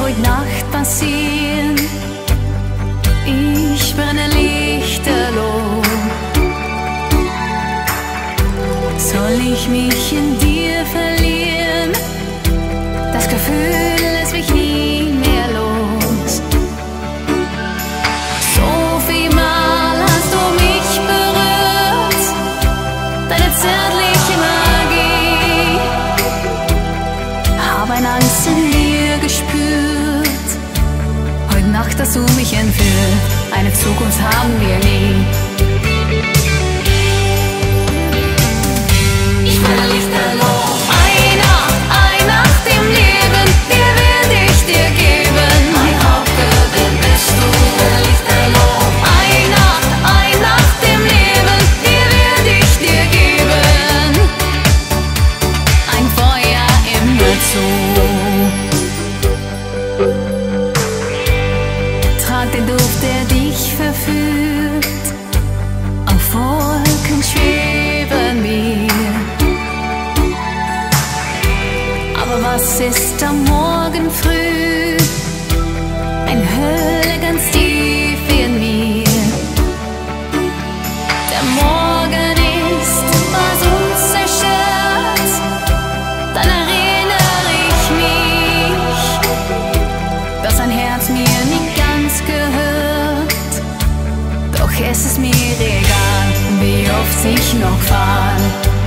heute Nacht passieren? Ich brenne lichterloh. Soll ich mich in dir verlieren? Das Gefühl Angst in dir gespürt. Heute Nacht hast du mich entführt. Eine Zukunft haben wir nie. Trag den Duft, der dich verführt. Auf Wolken schweben wir. Aber was ist am Morgen früh? Eine Höhle es ist mir egal, wie oft ich noch fall.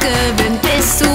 good been pissed